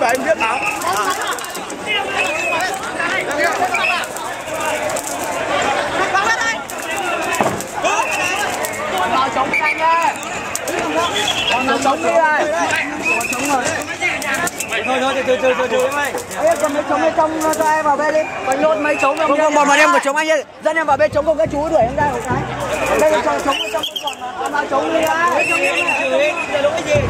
bảo em biết bảo vào chống nhanh nha còn nào chống đi này thôi thôi từ từ từ từ từ em ơi Ê, cầm mấy chống bên trong cho em vào bên đi còn lột mấy chống không không bọn bọn em có chống anh ơi dẫn em vào bên chống cùng các chú đuổi em ra một cái đây là chống chống bên trong còn mà con nào chống đi á lúc cái gì